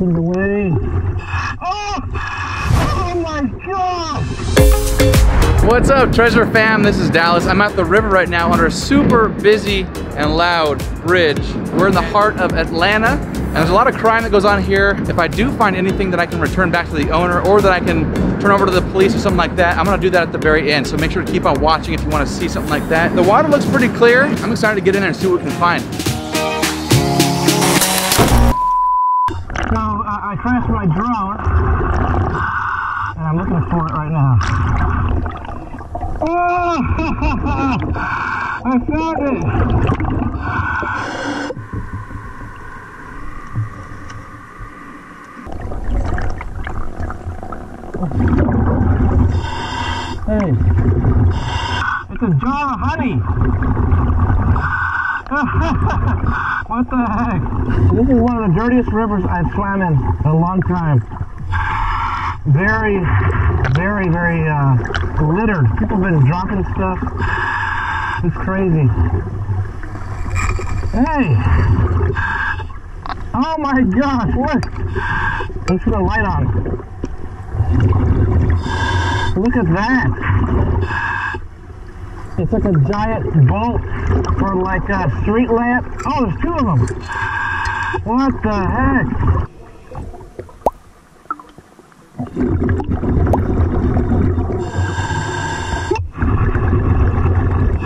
in the way. Oh! Oh my god! What's up, Treasure Fam? This is Dallas. I'm at the river right now under a super busy and loud bridge. We're in the heart of Atlanta, and there's a lot of crime that goes on here. If I do find anything that I can return back to the owner or that I can turn over to the police or something like that, I'm gonna do that at the very end. So make sure to keep on watching if you wanna see something like that. The water looks pretty clear. I'm excited to get in there and see what we can find. Crashed my drone, and I'm looking for it right now. Oh! I found it! Hey, it's a jar of honey. What the heck? This is one of the dirtiest rivers I've swam in in a long time. Very, very, very uh, littered. People have been dropping stuff. It's crazy. Hey! Oh my gosh, look! Let's put a light on. Look at that! It's like a giant boat for like a street lamp. Oh, there's two of them. What the heck?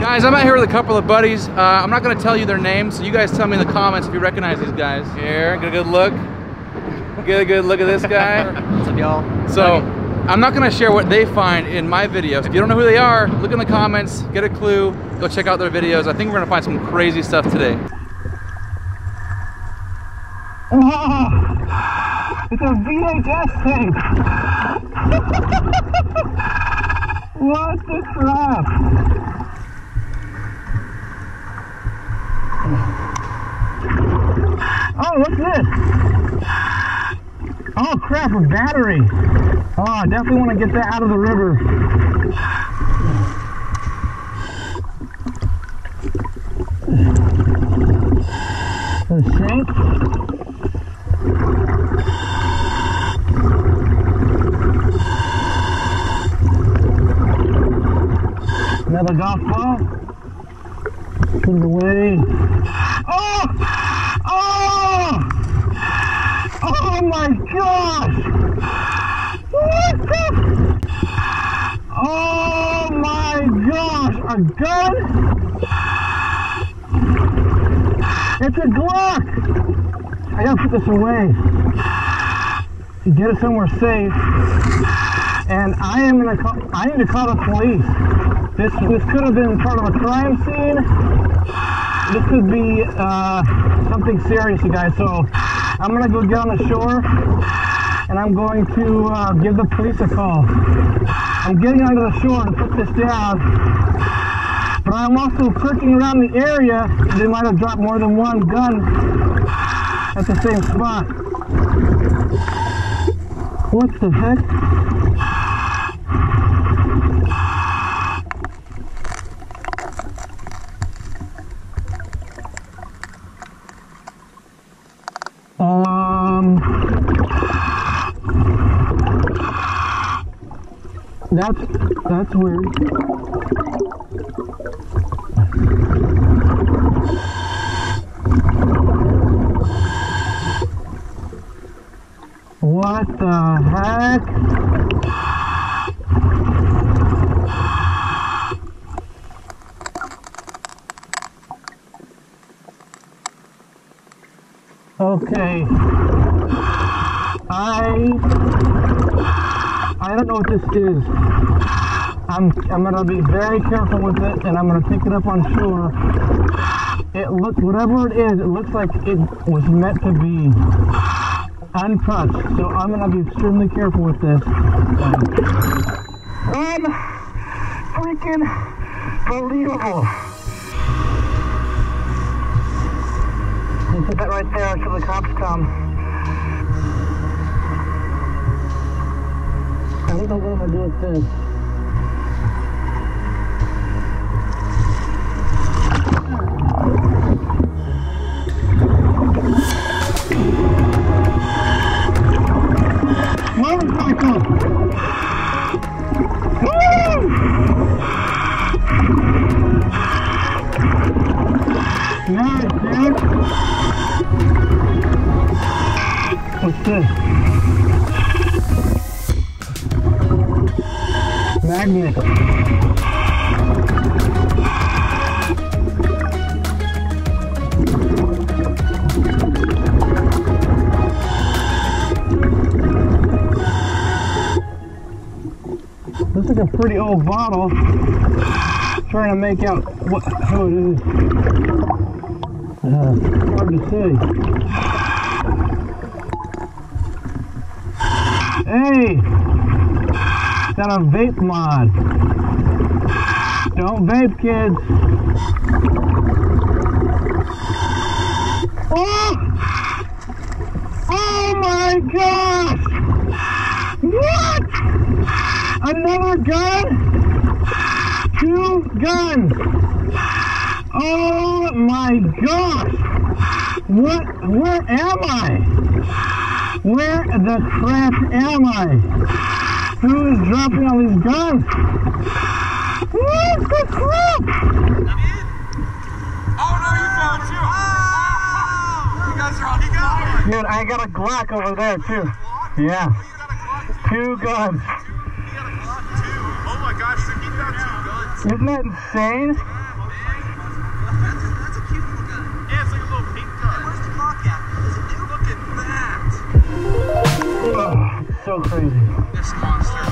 Guys, I'm out here with a couple of buddies. Uh, I'm not gonna tell you their names, so you guys tell me in the comments if you recognize these guys. Here, get a good look. Get a good look at this guy. What's up, y'all? So, I'm not gonna share what they find in my videos. If you don't know who they are, look in the comments, get a clue, go check out their videos. I think we're gonna find some crazy stuff today. Oh, it's a VHS tape. what the crap? Oh, what's this? Oh crap, a battery. Oh, I definitely want to get that out of the river. The shank. Another golf ball. Put it away. Oh! Oh! Oh my gosh! What the? Oh my gosh! A gun? It's a Glock! I gotta put this away. Get it somewhere safe. And I am gonna call, I need to call the police. This, this could have been part of a crime scene. This could be uh, something serious, you guys. So I'm gonna go down the shore and I'm going to uh, give the police a call. I'm getting onto the shore to put this down, but I'm also searching around the area. They might have dropped more than one gun at the same spot. What the heck? Um, that's that's weird. What the heck? Okay. I don't know what this is. I'm I'm gonna be very careful with it and I'm gonna pick it up on shore. It looks whatever it is, it looks like it was meant to be untouched. So I'm gonna be extremely careful with this. Um, Unfreaking believable. Put that right there until the cops come. I think I'm gonna do with this. Magnet. Looks like a pretty old bottle. Trying to make out what who it is. Uh, hard to say. Hey! Got a vape mod. Don't vape, kids. Oh! Oh my gosh! What? Another gun? Two guns. Oh my gosh. What, where am I? Where the crap am I? Who is dropping all these guns? What the crap? Oh no, you found two! Oh! You guys are on together! Dude, I got a Glock over there too. Yeah, got two guns. You got a? Oh my gosh, so he found two guns. Isn't that insane? That's, so crazy. This monster.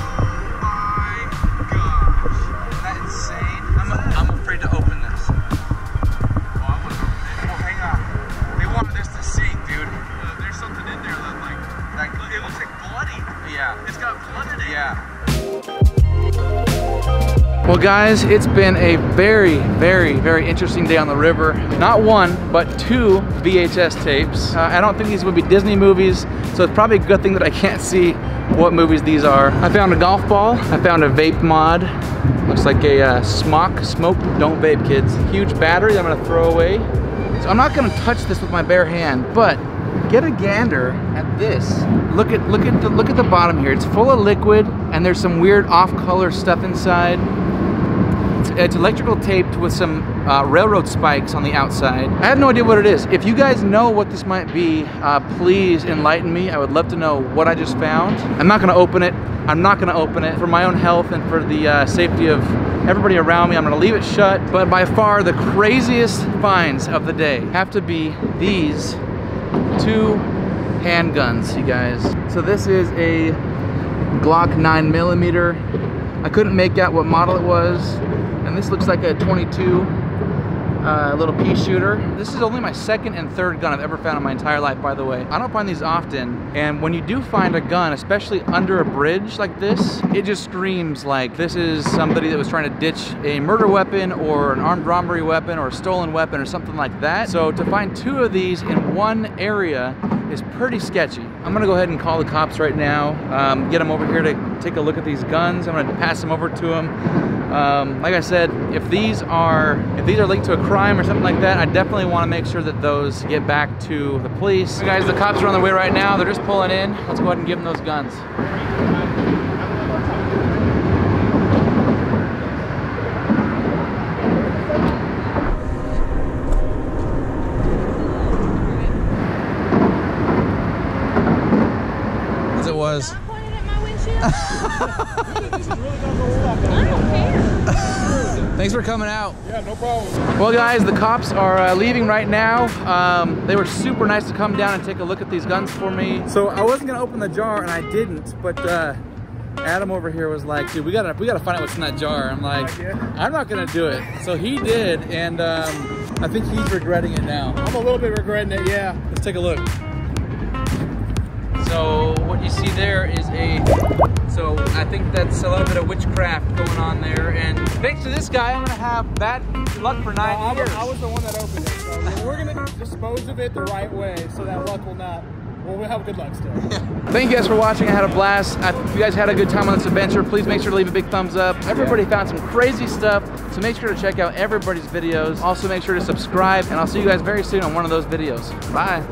Guys, it's been a very, very, very interesting day on the river. Not one, but two VHS tapes. Uh, I don't think these would be Disney movies, so it's probably a good thing that I can't see what movies these are. I found a golf ball, I found a vape mod. Looks like a uh, smock, smoke, don't vape kids. Huge battery that I'm gonna throw away. So I'm not gonna touch this with my bare hand, but get a gander at this. Look at look at the look at the bottom here. It's full of liquid and there's some weird off-color stuff inside. It's, electrical taped with some uh, railroad spikes on the outside. I have no idea what it is. If you guys know what this might be, uh, please enlighten me. I would love to know what I just found. I'm not gonna open it. I'm not gonna open it for my own health and for the uh, safety of everybody around me. I'm gonna leave it shut. But by far the craziest finds of the day have to be these two handguns, you guys. So this is a Glock 9 millimeter. I couldn't make out what model it was, and this looks like a 22 uh, little pea shooter. This is only my second and third gun I've ever found in my entire life, by the way. I don't find these often, and when you do find a gun, especially under a bridge like this, it just screams like this is somebody that was trying to ditch a murder weapon or an armed robbery weapon or a stolen weapon or something like that. So to find two of these in one area is pretty sketchy. I'm gonna go ahead and call the cops right now, um, get them over here to take a look at these guns. I'm gonna pass them over to them. Um, like I said, if these are if these are linked to a crime or something like that, I definitely want to make sure that those get back to the police. Guys, the cops are on their way right now. They're just pulling in. Let's go ahead and give them those guns. As it was. pointed at my windshield? I don't care. Thanks for coming out. Yeah, no problem. Well, guys, the cops are uh, leaving right now. Um, they were super nice to come down and take a look at these guns for me. So I wasn't gonna open the jar, and I didn't. But uh, Adam over here was like, "Dude, we gotta, we gotta find out what's in that jar." I'm like, "I'm not gonna do it." So he did, and um, I think he's regretting it now. I'm a little bit regretting it, yeah. Let's take a look. So what you see there is a, so I think that's a little bit of witchcraft going on there. And thanks to this guy, I'm gonna have bad luck for nine I, years. was, I was the one that opened it, so we're gonna dispose of it the right way so that luck will not, well, we'll have good luck still. Thank you guys for watching. I had a blast. If you guys had a good time on this adventure, please make sure to leave a big thumbs up. Everybody found some crazy stuff, so make sure to check out everybody's videos. Also make sure to subscribe, and I'll see you guys very soon on one of those videos. Bye.